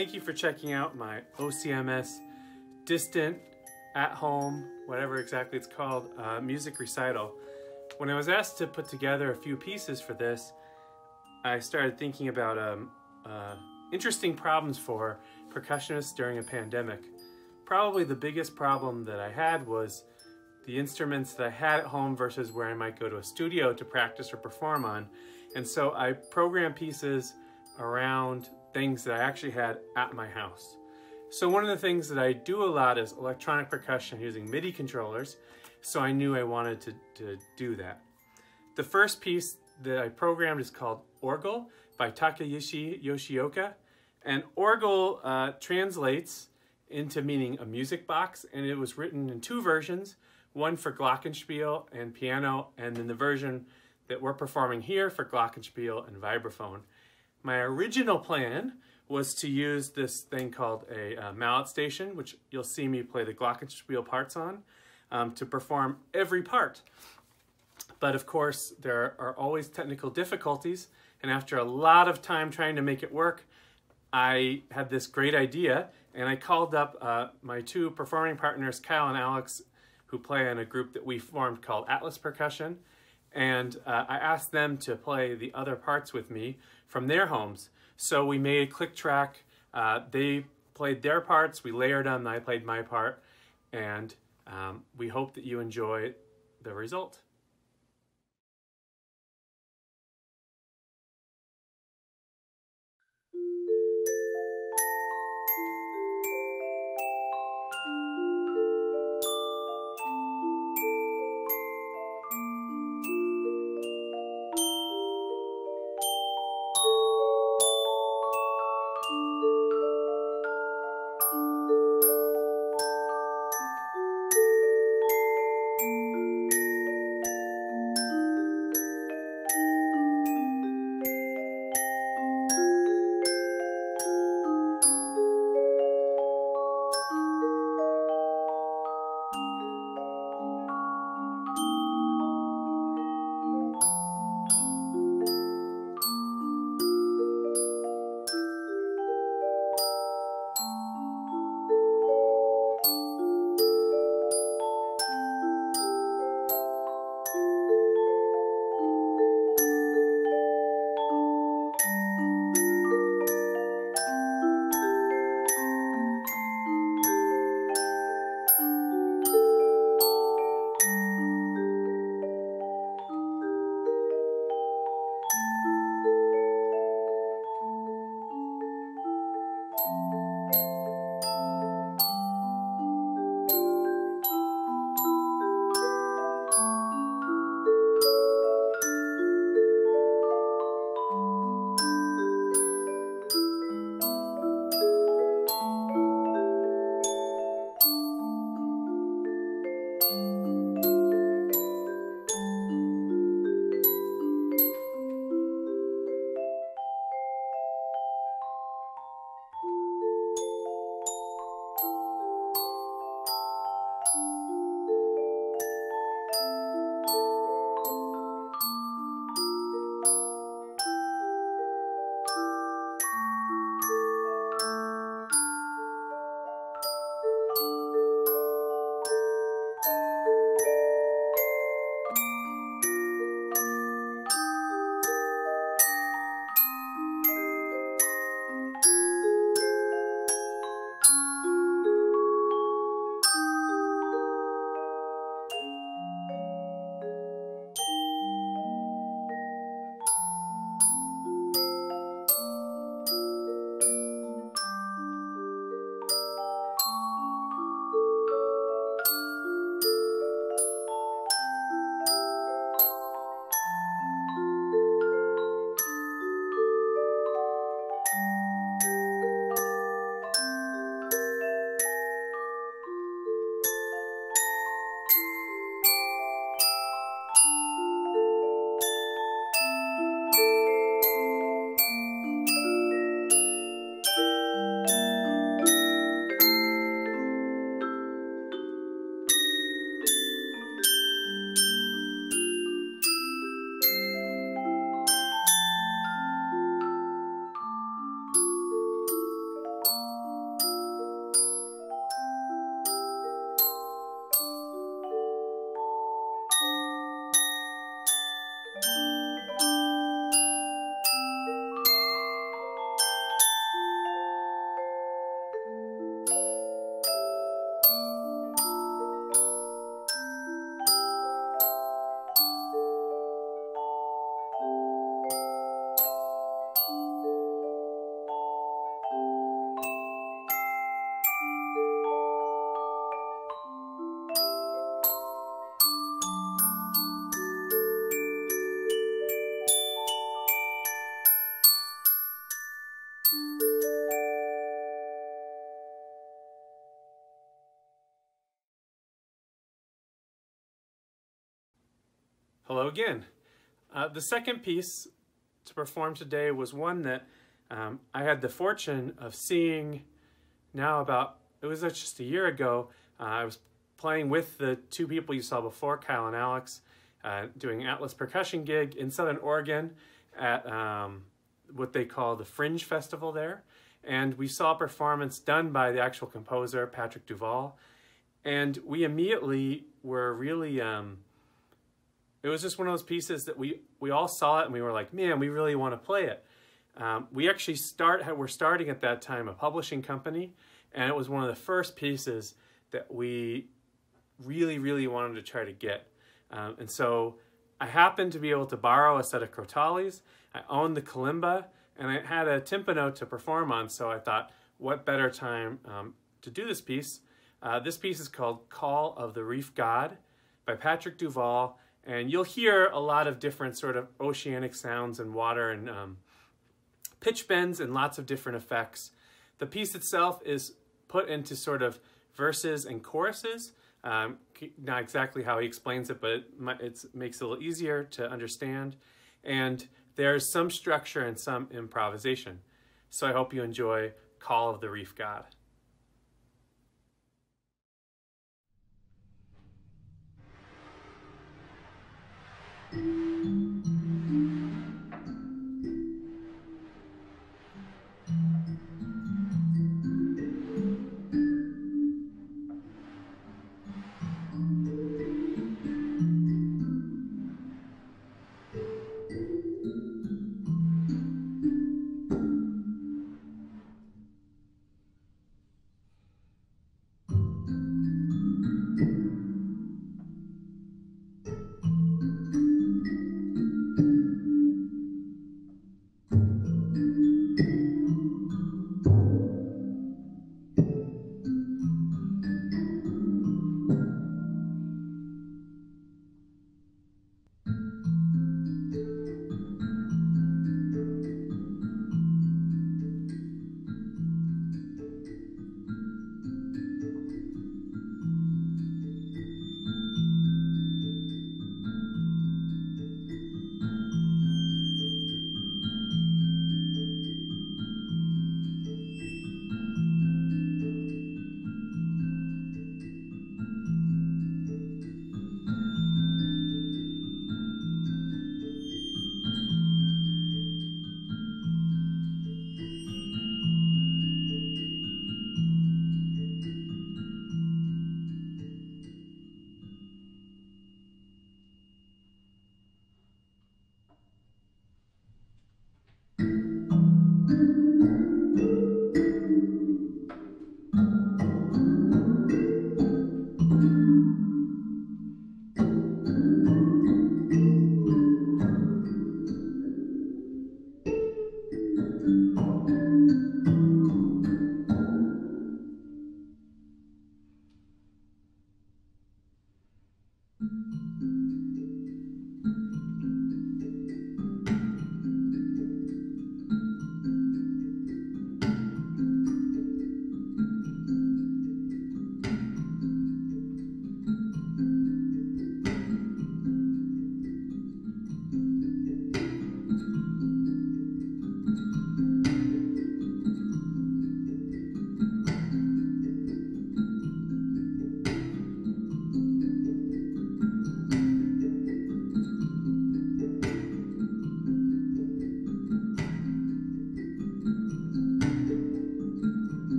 Thank you for checking out my OCMS Distant, At Home, whatever exactly it's called, uh, music recital. When I was asked to put together a few pieces for this, I started thinking about um, uh, interesting problems for percussionists during a pandemic. Probably the biggest problem that I had was the instruments that I had at home versus where I might go to a studio to practice or perform on. And so I programmed pieces around things that I actually had at my house. So one of the things that I do a lot is electronic percussion using MIDI controllers. So I knew I wanted to, to do that. The first piece that I programmed is called Orgel by Takayoshi Yoshioka. And Orgel uh, translates into meaning a music box, and it was written in two versions, one for glockenspiel and piano, and then the version that we're performing here for glockenspiel and vibraphone. My original plan was to use this thing called a uh, mallet station, which you'll see me play the glockenspiel parts on, um, to perform every part. But of course, there are always technical difficulties, and after a lot of time trying to make it work, I had this great idea, and I called up uh, my two performing partners, Kyle and Alex, who play in a group that we formed called Atlas Percussion, and uh, I asked them to play the other parts with me from their homes. So we made a click track. Uh, they played their parts, we layered them, I played my part, and um, we hope that you enjoy the result. Again. Uh, the second piece to perform today was one that um, I had the fortune of seeing now about, it was just a year ago. Uh, I was playing with the two people you saw before, Kyle and Alex, uh, doing Atlas percussion gig in Southern Oregon at um, what they call the Fringe Festival there. And we saw a performance done by the actual composer, Patrick Duvall. And we immediately were really um, it was just one of those pieces that we we all saw it and we were like, man, we really want to play it. Um, we actually start we're starting at that time a publishing company, and it was one of the first pieces that we really really wanted to try to get. Um, and so I happened to be able to borrow a set of crotales. I owned the kalimba, and I had a timpano to perform on. So I thought, what better time um, to do this piece? Uh, this piece is called "Call of the Reef God" by Patrick Duvall and you'll hear a lot of different sort of oceanic sounds and water and um, pitch bends and lots of different effects. The piece itself is put into sort of verses and choruses. Um, not exactly how he explains it, but it makes it a little easier to understand. And there's some structure and some improvisation. So I hope you enjoy Call of the Reef God.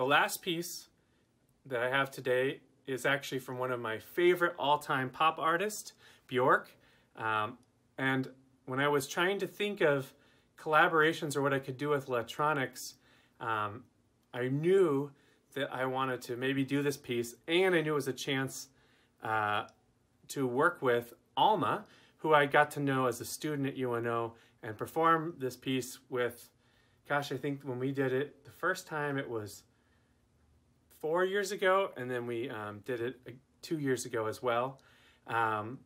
the last piece that I have today is actually from one of my favorite all-time pop artists, Bjork. Um, and when I was trying to think of collaborations or what I could do with electronics, um, I knew that I wanted to maybe do this piece, and I knew it was a chance uh, to work with Alma, who I got to know as a student at UNO, and perform this piece with, gosh, I think when we did it the first time, it was four years ago, and then we um, did it uh, two years ago as well. Um,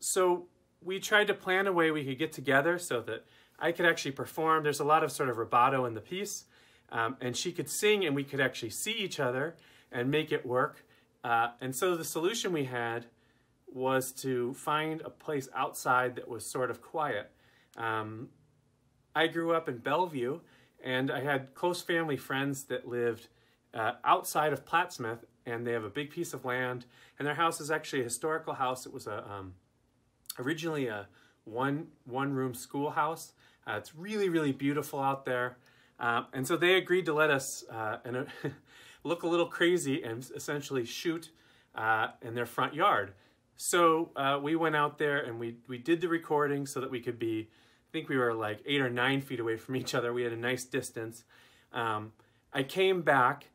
so we tried to plan a way we could get together so that I could actually perform. There's a lot of sort of rubato in the piece, um, and she could sing and we could actually see each other and make it work. Uh, and so the solution we had was to find a place outside that was sort of quiet. Um, I grew up in Bellevue, and I had close family friends that lived uh, outside of Plattsmouth, and they have a big piece of land, and their house is actually a historical house. It was a um, originally a one one room schoolhouse. Uh, it's really really beautiful out there, um, and so they agreed to let us uh, and look a little crazy and essentially shoot uh, in their front yard. So uh, we went out there and we we did the recording so that we could be. I think we were like eight or nine feet away from each other. We had a nice distance. Um, I came back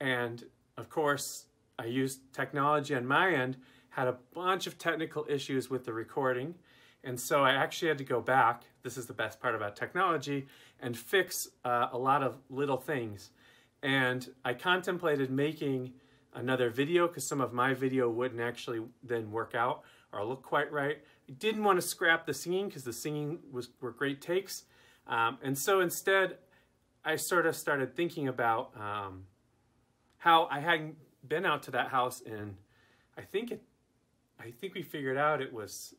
and of course, I used technology on my end, had a bunch of technical issues with the recording. And so I actually had to go back, this is the best part about technology, and fix uh, a lot of little things. And I contemplated making another video because some of my video wouldn't actually then work out or look quite right. I didn't want to scrap the singing because the singing was were great takes. Um, and so instead, I sort of started thinking about um, how I hadn't been out to that house in, I think it, I think we figured out it was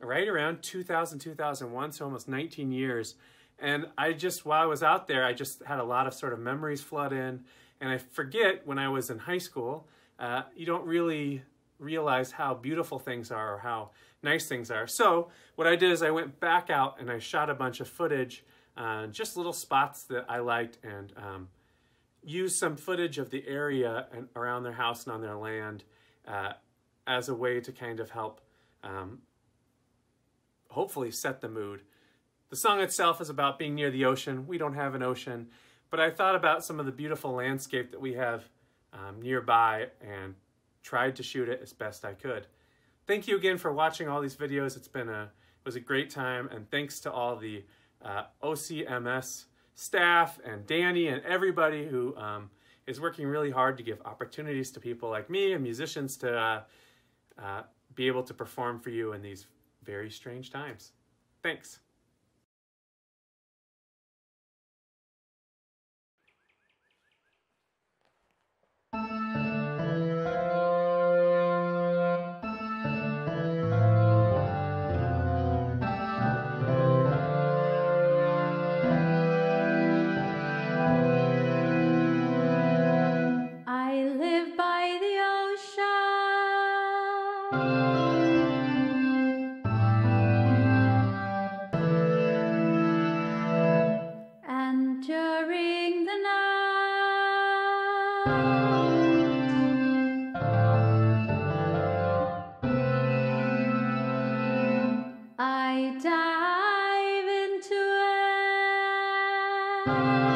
right around 2000, 2001, so almost 19 years. And I just, while I was out there, I just had a lot of sort of memories flood in. And I forget when I was in high school, uh, you don't really realize how beautiful things are or how nice things are. So what I did is I went back out and I shot a bunch of footage, uh, just little spots that I liked and um, use some footage of the area and around their house and on their land uh, as a way to kind of help um, hopefully set the mood. The song itself is about being near the ocean. We don't have an ocean, but I thought about some of the beautiful landscape that we have um, nearby and tried to shoot it as best I could. Thank you again for watching all these videos. It's been a it was a great time, and thanks to all the uh, OCMS staff and Danny and everybody who um, is working really hard to give opportunities to people like me and musicians to uh, uh, be able to perform for you in these very strange times. Thanks. Bye.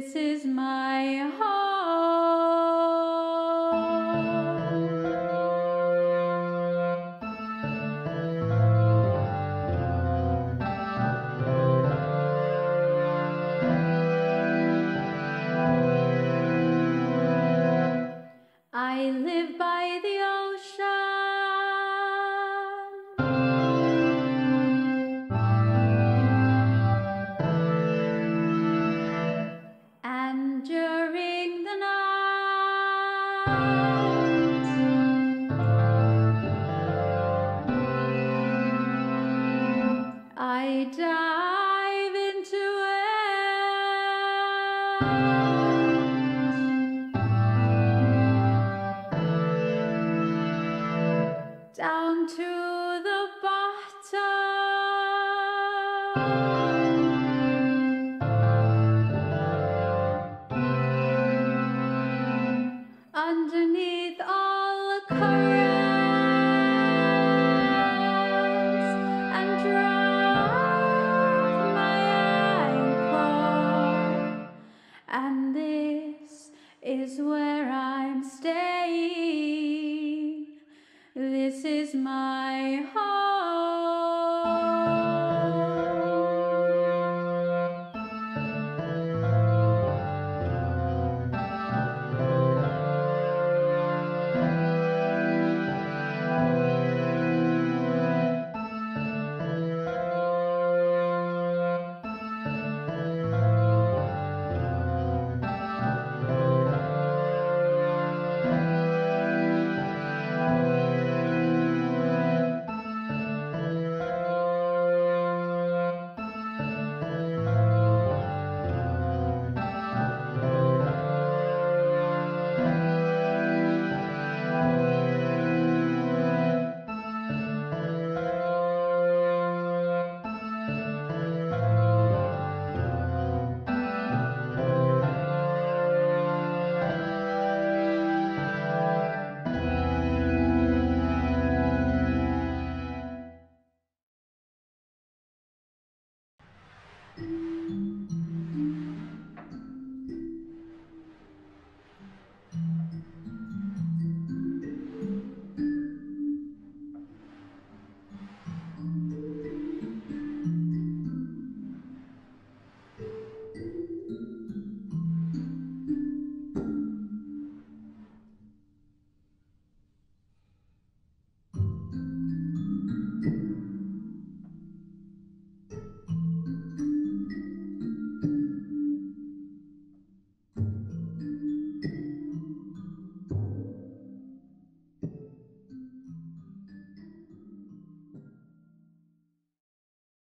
This is my heart. It this is where I'm staying. This is my home.